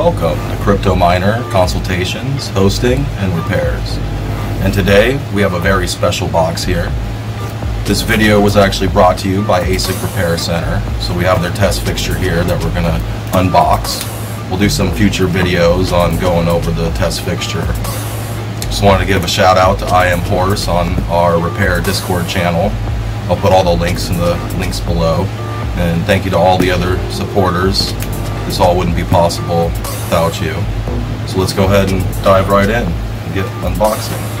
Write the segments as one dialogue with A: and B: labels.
A: Welcome to Crypto Miner Consultations, Hosting, and Repairs. And today we have a very special box here. This video was actually brought to you by ASIC Repair Center. So we have their test fixture here that we're going to unbox. We'll do some future videos on going over the test fixture. Just wanted to give a shout out to I Am Horse on our repair Discord channel. I'll put all the links in the links below. And thank you to all the other supporters this all wouldn't be possible without you. So let's go ahead and dive right in and get unboxing.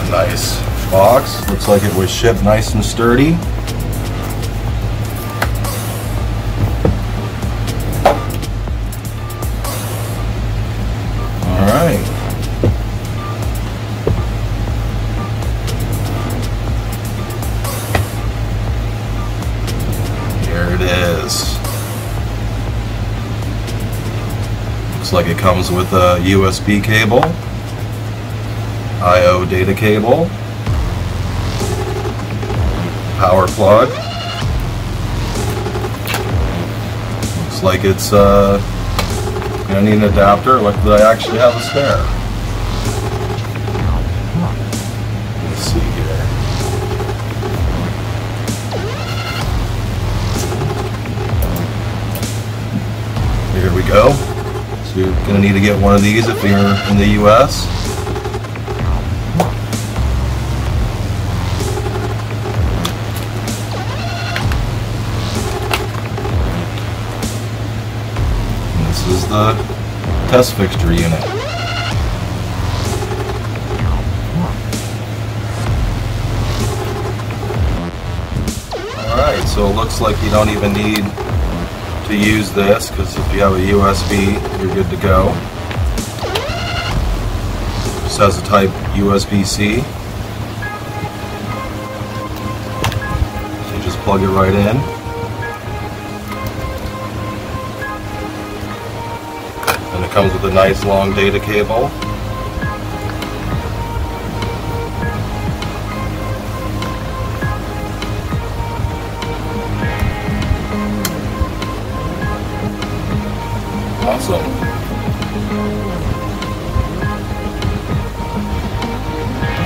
A: A nice box. Looks like it was shipped nice and sturdy. Alright. Here it is. Looks like it comes with a USB cable, I/O data cable, power plug. Looks like it's uh, gonna need an adapter. Look that I actually have a spare. Let's see here. Here we go. So you're gonna need to get one of these if you're in the US. Is the test fixture unit. Alright, so it looks like you don't even need to use this because if you have a USB, you're good to go. Just has a type USB-C. So you just plug it right in. Comes with a nice long data cable. Awesome.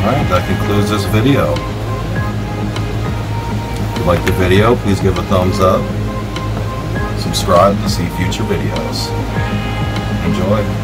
A: Alright, that concludes this video. If you like the video, please give a thumbs up. Subscribe to see future videos. Enjoy.